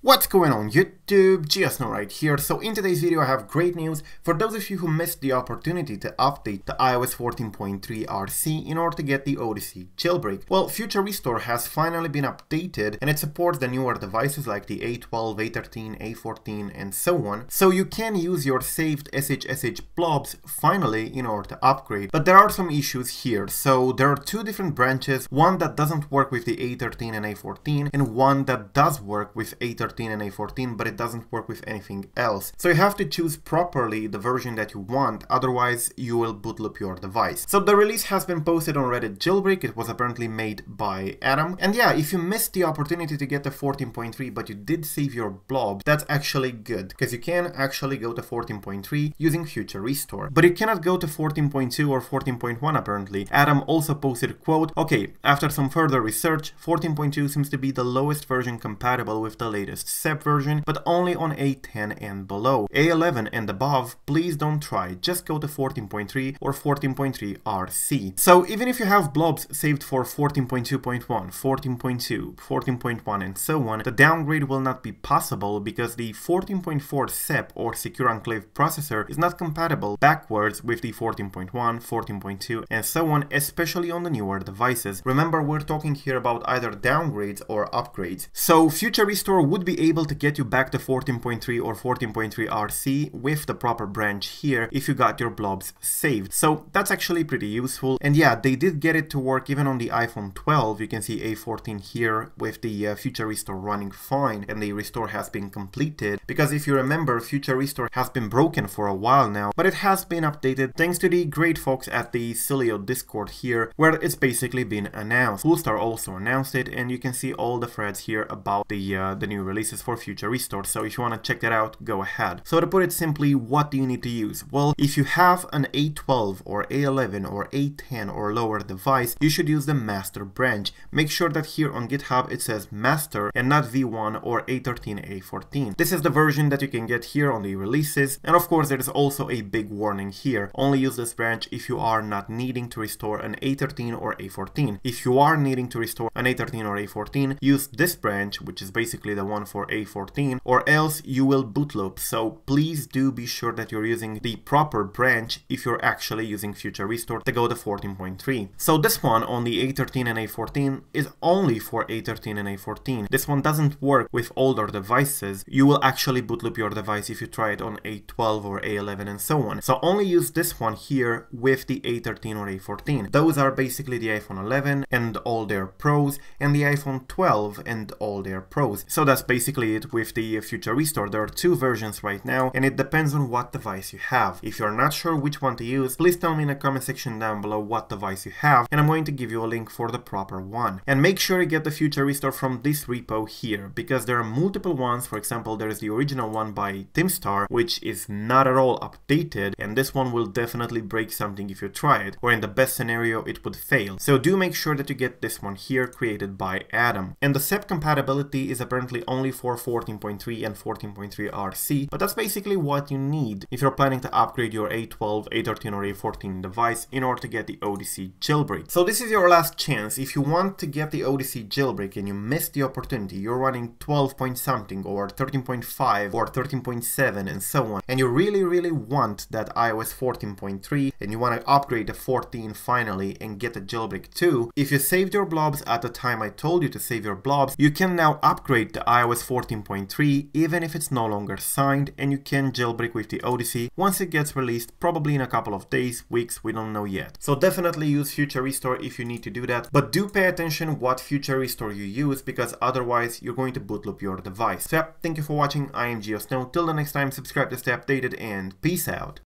What's going on YouTube? GeoSn0w right here. So in today's video I have great news for those of you who missed the opportunity to update the iOS 14.3 RC in order to get the Odyssey jailbreak. Well, Future Restore has finally been updated and it supports the newer devices like the A12, A13, A14 and so on. So you can use your saved SHSH blobs finally in order to upgrade. But there are some issues here. So there are two different branches, one that doesn't work with the A13 and A14 and one that does work with A13 13 and A14, but it doesn't work with anything else. So you have to choose properly the version that you want, otherwise you will bootloop your device. So the release has been posted on Reddit Jailbreak, it was apparently made by Adam. And yeah, if you missed the opportunity to get the 14.3, but you did save your blob, that's actually good, because you can actually go to 14.3 using Future Restore. But you cannot go to 14.2 or 14.1 apparently. Adam also posted quote, okay, after some further research, 14.2 seems to be the lowest version compatible with the latest latest SEP version, but only on A10 and below. A11 and above, please don't try, just go to 14.3 or 14.3 RC. So even if you have blobs saved for 14.2.1, 14.2, 14.1 and so on, the downgrade will not be possible because the 14.4 SEP or Secure Enclave processor is not compatible backwards with the 14.1, 14.2 and so on, especially on the newer devices. Remember, we're talking here about either downgrades or upgrades. So Future Restore would be able to get you back to 14.3 or 14.3 RC with the proper branch here if you got your blobs saved. So that's actually pretty useful. And yeah, they did get it to work even on the iPhone 12. You can see A14 here with the uh, Future Restore running fine and the restore has been completed. Because if you remember, Future Restore has been broken for a while now, but it has been updated thanks to the great folks at the Sileo Discord here, where it's basically been announced. CoolStar also announced it, and you can see all the threads here about the, uh, the new release releases for future restores, so if you want to check that out, go ahead. So to put it simply, what do you need to use? Well, if you have an A12 or A11 or A10 or lower device, you should use the master branch. Make sure that here on GitHub it says master and not V1 or A13, A14. This is the version that you can get here on the releases, and of course there is also a big warning here. Only use this branch if you are not needing to restore an A13 or A14. If you are needing to restore an A13 or A14, use this branch, which is basically the one for A14 or else you will bootloop. So please do be sure that you're using the proper branch if you're actually using Future Restore to go to 14.3. So this one on the A13 and A14 is only for A13 and A14. This one doesn't work with older devices. You will actually bootloop your device if you try it on A12 or A11 and so on. So only use this one here with the A13 or A14. Those are basically the iPhone 11 and all their pros and the iPhone 12 and all their pros. So that's basically basically it with the Future Restore. There are two versions right now, and it depends on what device you have. If you're not sure which one to use, please tell me in the comment section down below what device you have, and I'm going to give you a link for the proper one. And make sure you get the Future Restore from this repo here, because there are multiple ones. For example, there is the original one by tihmstar, which is not at all updated, and this one will definitely break something if you try it, or in the best scenario, it would fail. So do make sure that you get this one here, created by Adam. And the SEP compatibility is apparently only only for 14.3 and 14.3 RC, but that's basically what you need if you're planning to upgrade your A12, A13 or A14 device in order to get the Odyssey jailbreak. So this is your last chance. If you want to get the Odyssey jailbreak and you missed the opportunity, you're running 12 point something or 13.5 or 13.7 and so on, and you really really want that iOS 14.3 and you want to upgrade to 14 finally and get the jailbreak too, if you saved your blobs at the time I told you to save your blobs, you can now upgrade to iOS iOS 14.3 even if it's no longer signed and you can jailbreak with the Odyssey once it gets released probably in a couple of days, weeks, we don't know yet. So definitely use Future Restore if you need to do that, but do pay attention what Future Restore you use because otherwise you're going to bootloop your device. So yeah, thank you for watching, I am GeoSn0w, till the next time subscribe to stay updated and peace out.